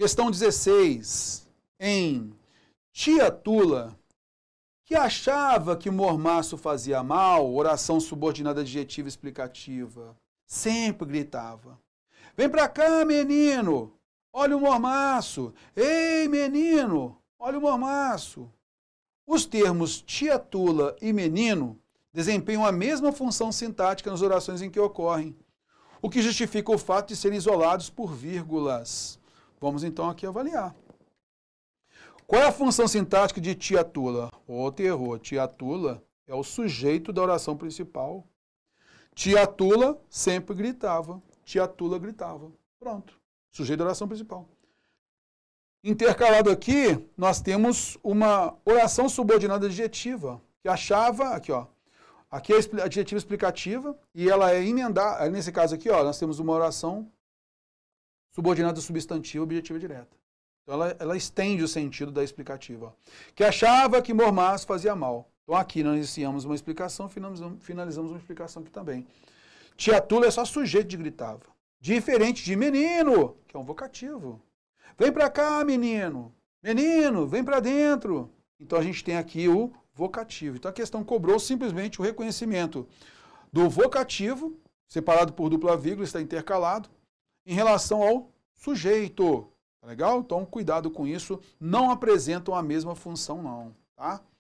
Questão 16. Em Tia Tula, que achava que mormaço fazia mal, oração subordinada adjetiva explicativa, sempre gritava. Vem pra cá, menino! Olha o mormaço! Ei, menino! Olha o mormaço! Os termos tia tula e menino desempenham a mesma função sintática nas orações em que ocorrem, o que justifica o fato de serem isolados por vírgulas. Vamos então aqui avaliar. Qual é a função sintática de tia tula? Ô, terror, tia tula é o sujeito da oração principal. Tia tula sempre gritava. Tia tula gritava. Pronto. Sujeito da oração principal. Intercalado aqui, nós temos uma oração subordinada adjetiva, que achava, aqui ó, aqui é a adjetiva explicativa, e ela é emendada, nesse caso aqui ó, nós temos uma oração subordinada substantiva objetiva direta. Então ela, ela estende o sentido da explicativa. Que achava que mormaço fazia mal. Então aqui nós iniciamos uma explicação, finalizamos, uma explicação aqui também. Tia Tula é só sujeito de gritava. Diferente de menino, que é um vocativo. Vem para cá, menino. Menino, vem para dentro. Então a gente tem aqui o vocativo. Então a questão cobrou simplesmente o reconhecimento do vocativo, separado por dupla vírgula, está intercalado, em relação ao sujeito. Tá legal? Então, cuidado com isso. Não apresentam a mesma função, não. Tá?